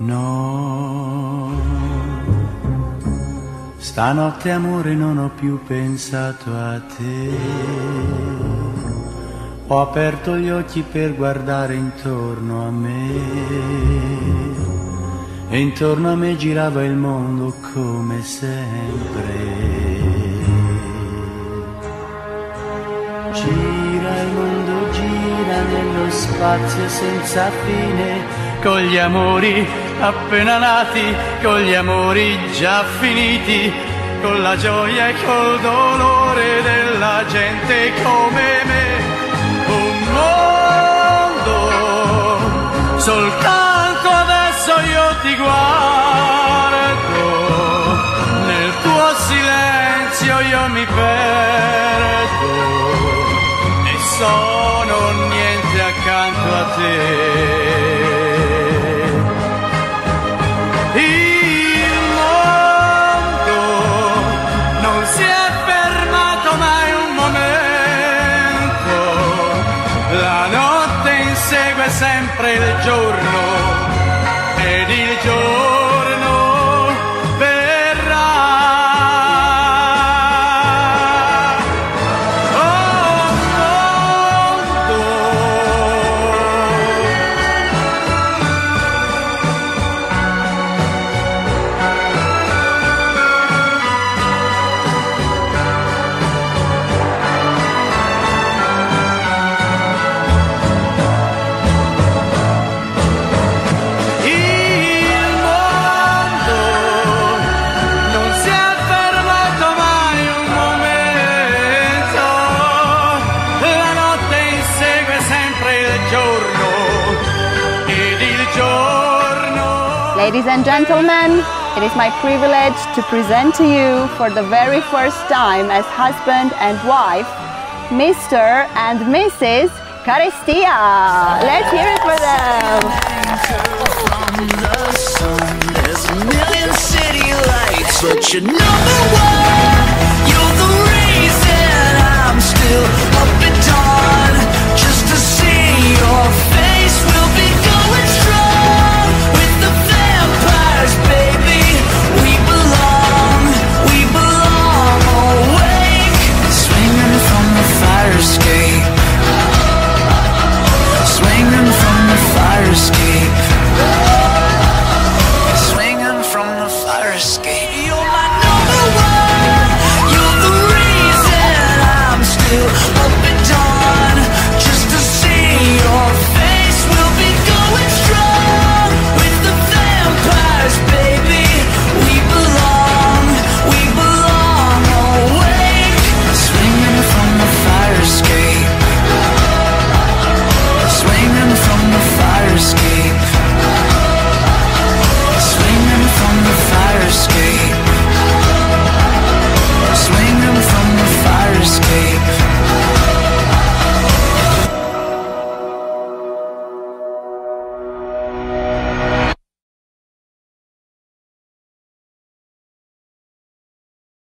No, stanotte amore non ho più pensato a te. Ho aperto gli occhi per guardare intorno a me. E intorno a me girava il mondo come sempre. Gira il mondo, gira nello spazio senza fine con gli amori appena nati, con gli amori già finiti, con la gioia e col dolore della gente come me. Un mondo, soltanto adesso io ti guardo, nel tuo silenzio io mi perdo e sono niente accanto a te. Sempre il giorno ed il giorno Ladies and gentlemen, it is my privilege to present to you for the very first time as husband and wife, Mr. and Mrs. Carestia. Let's hear it for them. you.